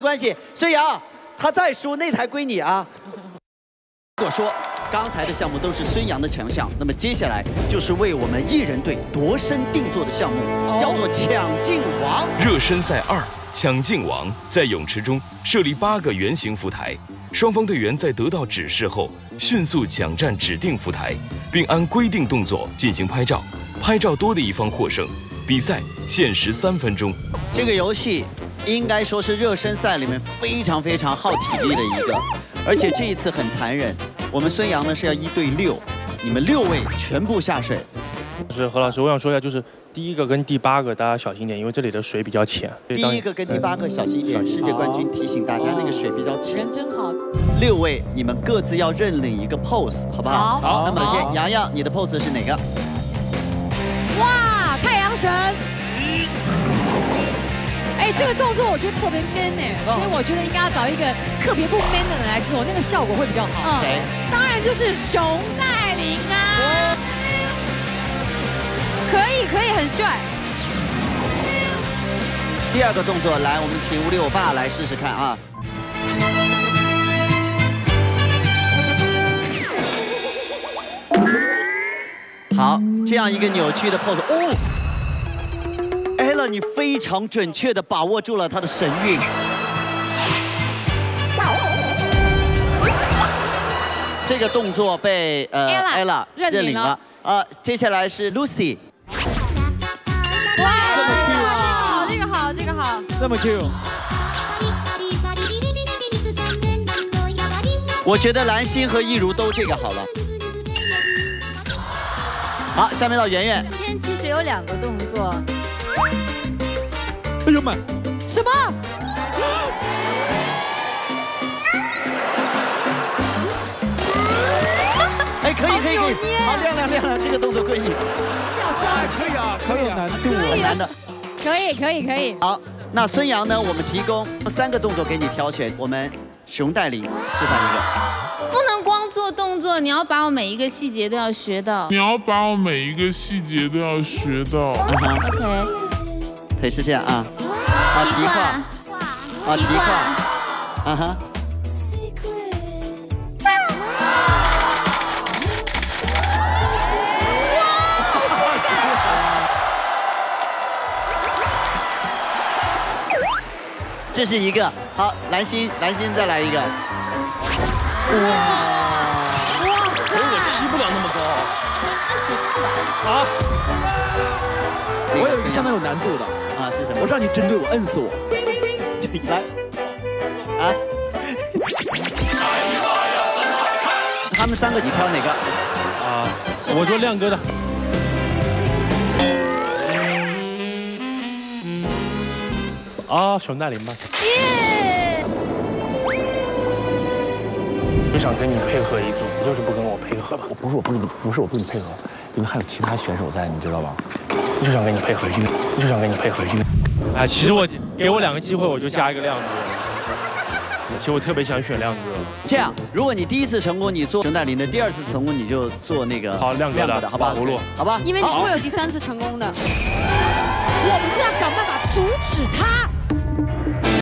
关系，孙杨，他再输那台归你啊。如果说刚才的项目都是孙杨的强项，那么接下来就是为我们艺人队度身定做的项目，叫做抢镜王。热身赛二，抢镜王在泳池中设立八个圆形浮台，双方队员在得到指示后，迅速抢占指定浮台，并按规定动作进行拍照，拍照多的一方获胜。比赛限时三分钟。这个游戏。应该说是热身赛里面非常非常耗体力的一个，而且这一次很残忍。我们孙杨呢是要一对六，你们六位全部下水。是何老师，我想说一下，就是第一个跟第八个大家小心点，因为这里的水比较浅。第一个跟第八个小心一点，世界冠军提醒大家那个水比较浅。人真好。六位你们各自要认领一个 pose，好不好？好。那么首先，洋洋，你的 pose 是哪个？哇，太阳神。哎，这个动作我觉得特别 man 哎，所以我觉得应该要找一个特别不 man 的人来做，那个效果会比较好。谁？当然就是熊黛林啊！可以，可以，很帅。第二个动作，来，我们请五六爸来试试看啊。好，这样一个扭曲的 pose，哦。你非常准确的把握住了他的神韵。这个动作被呃 Ella 认领了。呃，接下来是 Lucy。哇，这个好，这个好，这个好，这么 Q。我觉得蓝心和易如都这个好了。好，下面到圆圆。今天其实有两个动作。哎呦妈！什么？哎，可以可以可以，好亮亮亮亮，这个动作可以。吊车可以啊，可以难度很难的。可以可以可以。好，那孙杨呢？我们提供三个动作给你挑选，我们熊黛林示范一个。不能光做动作，你要把我每一个细节都要学到。你要把我每一个细节都要学到。OK。可以是这样啊，啊提画，啊提画，啊哈。这是一个好，蓝心，蓝心再来一个。哇！哇塞！我踢不了那么高。啊。我有一个相当有难度的。啊，是什么？我让你针对我，摁死我！来，啊！他们三个，你挑哪个？啊，我做亮哥的。啊，熊黛林吧。耶！就想跟你配合一组，你就是不跟我配合吧？我不是我不跟你，不是我不跟你配合，因为还有其他选手在，你知道吧？就想跟你配合，就想跟你配合。哎，其实我给我两个机会，我就加一个亮哥。其实我特别想选亮哥。这样，如果你第一次成功，你做熊黛林的；第二次成功，你就做那个好亮哥的，好吧？葫芦，好吧？因为你不会有第三次成功的。我们就要想办法阻止他。